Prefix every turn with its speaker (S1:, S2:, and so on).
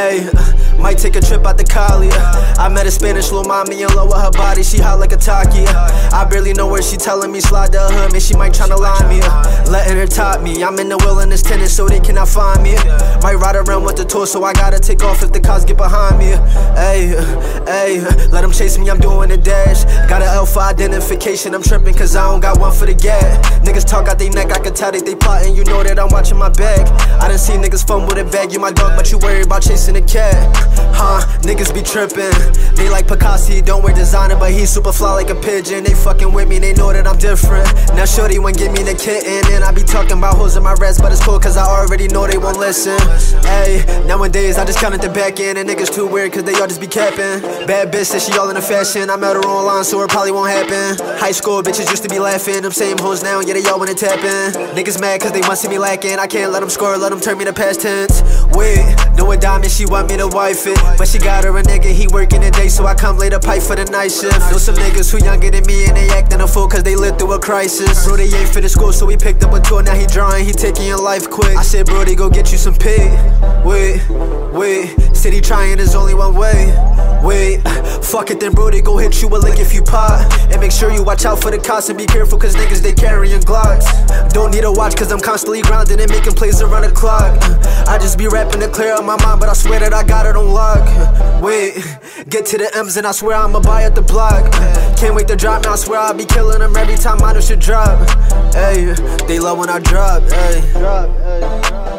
S1: Uh, take a trip out to Cali. I met a Spanish little mommy in love with her body, she hot like a taki. I barely know where she telling me slide the hood, man, she might tryna line me. Letting her top me, I'm in the wilderness tennis so they cannot find me. Might ride around with the tour, so I gotta take off if the cars get behind me. Ayy, ayy, uh, uh, let them chase me, I'm doing a dash. Got an alpha identification, I'm tripping cause I don't got one for the gas. Niggas talk they neck, I can tell that they plotting, you know that I'm watching my back. I done seen niggas fumble the bag, you my dog, but you worry about chasing a cat. Huh, niggas be tripping. They like Picasso, don't wear designer, but he super fly like a pigeon. They fucking with me, they know that I'm different. Now Shorty won't give me the kitten, and I be talking about hoes in my rest, but it's cool cause I already know they won't listen. Ayy, nowadays I just count at the back end, and niggas too weird cause they all just be capping. Bad bitch said she all in the fashion, I met her online, so it probably won't happen. High school bitches used to be laughing, them same hoes now, yeah, they all wanna tap in. Niggas mad cause they must see me lacking, I can't let them score, let them turn me to past tense. Wait, know a diamond, she want me to wife it, but she got her a nigga, he working the day, so I come lay the pipe for the night shift. Know some niggas who younger than me, and they cause they lived through a crisis. Bro, they ain't finished school, so we picked up a tour, now he drawing, he taking your life quick. I said, bro, they go get you some pig. Wait, wait, City trying, there's only one way. Wait, fuck it then bro, they go hit you a lick if you pot. And make sure you watch out for the cops and be careful cause niggas they carrying glocks. Don't need a watch cause I'm constantly grounded and making plays around the clock. I just be rapping to clear up my mind but I swear that I got it on lock. Wait, get to the M's and I swear I'ma buy at the block Can't wait to drop now, I swear I'll be killing them every time I should drop Hey, they love when I drop, hey.